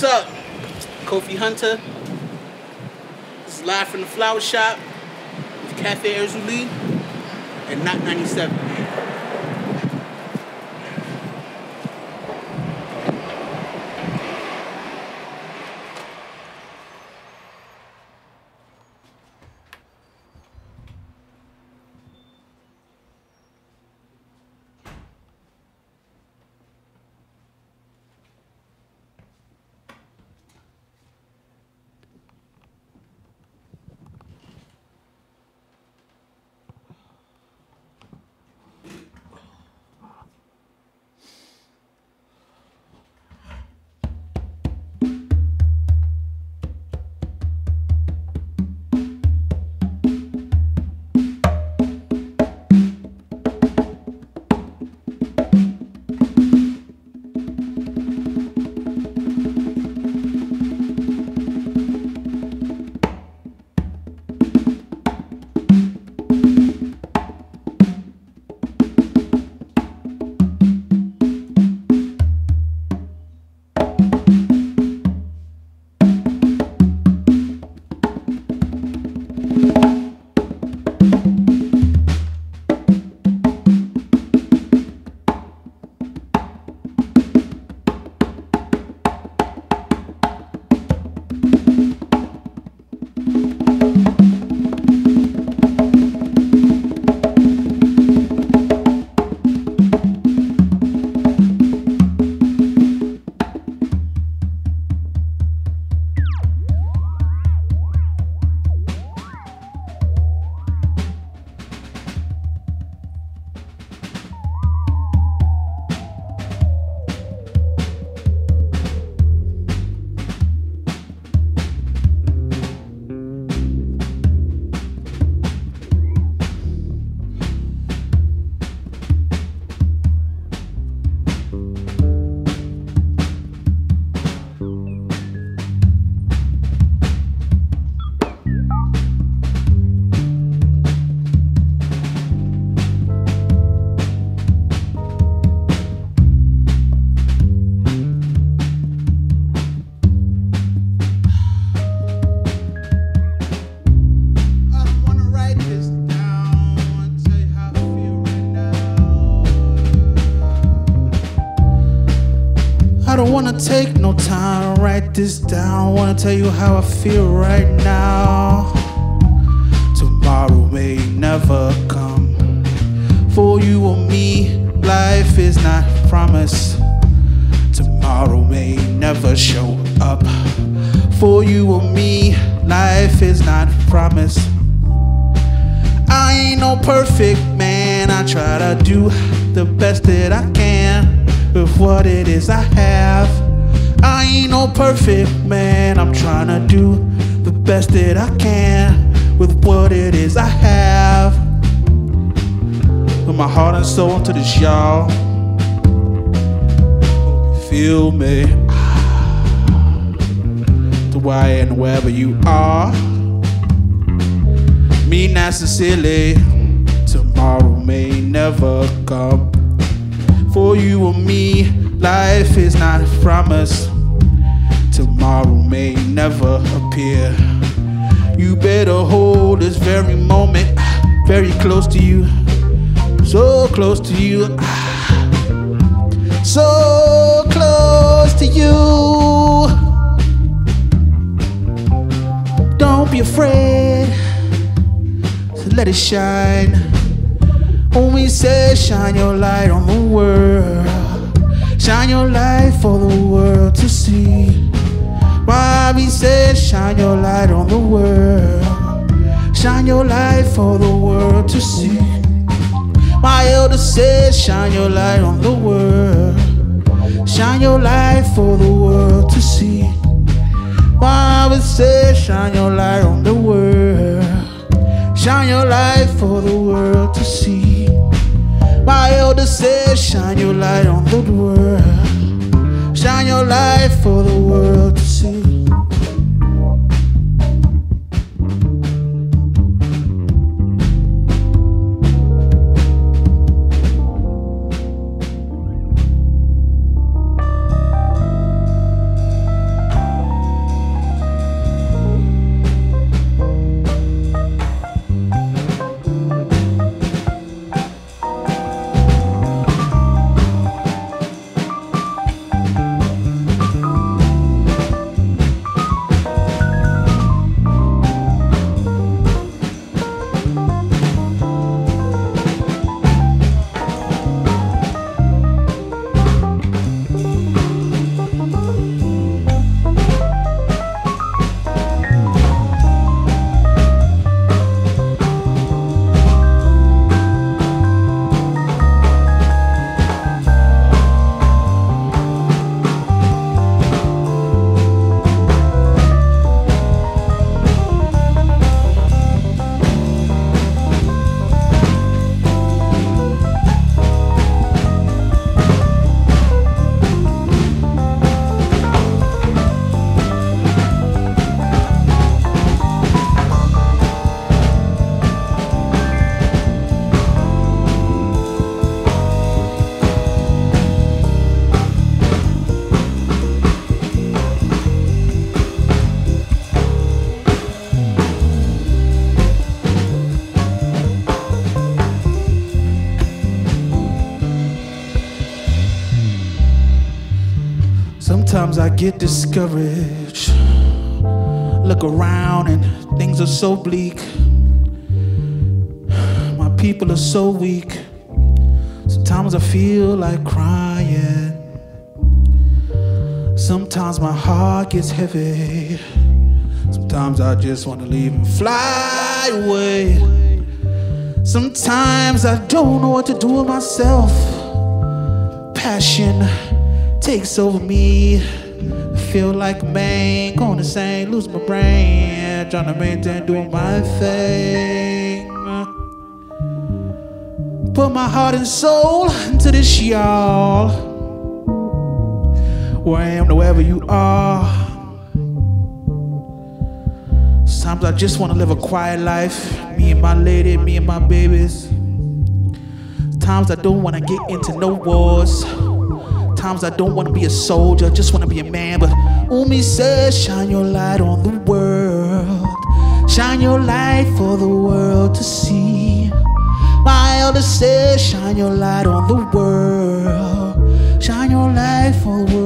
What's up? Kofi Hunter. This is live from the flower shop with Cafe Erzulie and Not 97. Take no time write this down. Wanna tell you how I feel right now. Tomorrow may never come. For you or me, life is not promised. Tomorrow may never show up. For you or me, life is not promised. I ain't no perfect man. I try to do the best that I can with what it is I have. Ain't no perfect man. I'm trying to do the best that I can with what it is I have. Put my heart and soul into this, y'all. Feel me. To why and wherever you are. Me not sincerely. Tomorrow may never come. For you or me, life is not promised tomorrow may never appear. You better hold this very moment very close to you, so close to you, so close to you. Don't be afraid, so let it shine. Only say, shine your light on the world. Shine your light for the world to see. Bobby said, shine your light on the world. Shine your light for the world to see. My elder said, shine your light on the world. Shine your light for the world to see. Bobby said, shine your light on the world. Shine your light for the world to see. My elder said, shine your light on the world. Shine your light for the world Sometimes I get discouraged. Look around and things are so bleak. My people are so weak. Sometimes I feel like crying. Sometimes my heart gets heavy. Sometimes I just want to leave and fly away. Sometimes I don't know what to do with myself. Passion takes over me. Feel like a man going insane, lose my brain, trying to maintain doing my thing. Put my heart and soul into this, y'all. Where I am, wherever you are. Sometimes I just want to live a quiet life. Me and my lady, me and my babies. Times I don't want to get into no wars. Times I don't want to be a soldier, I just want to be a man. But Umi says, shine your light on the world. Shine your light for the world to see. My elder says, shine your light on the world. Shine your light for the world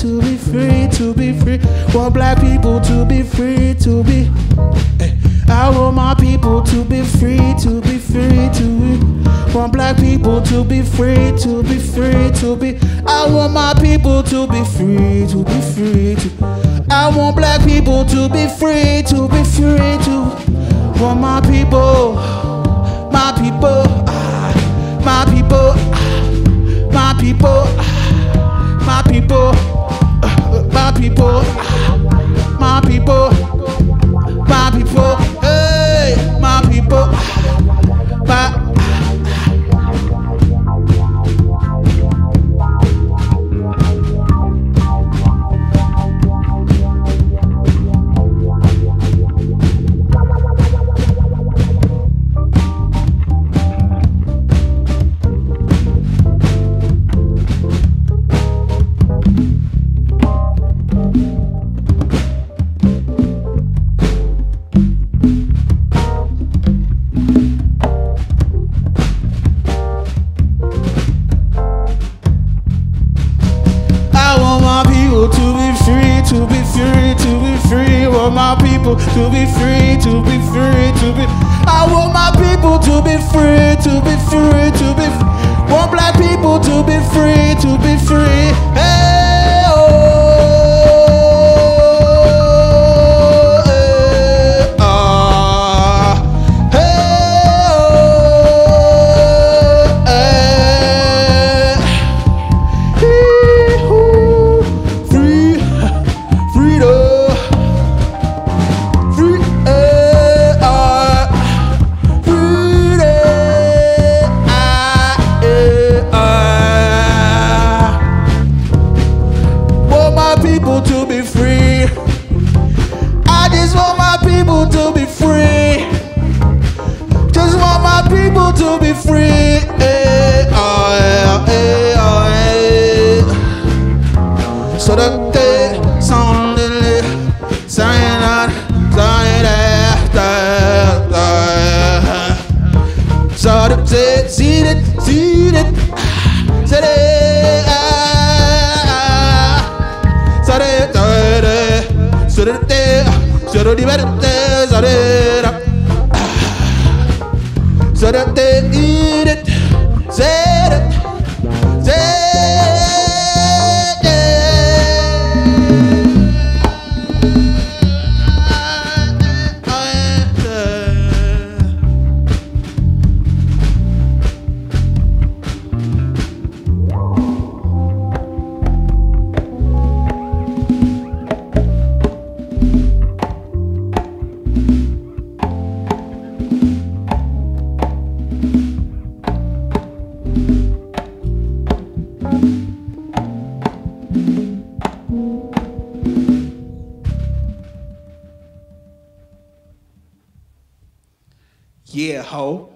to be free, to be free. Want black people to be free, to be. Eh. I want my people to be free, to be free, to be. Want black people to be free, to be free, to be. I want my people to be free, to be free, to. I want black people to be free, to be free, to. Want my people, my people, my people to be free, to be free, to be. I want my people to be free, to be free, to be. Want black people to be free, to be free. Hey, to be free. I just want my people to be quiero divertirte, Sarera. Sarete y hoe.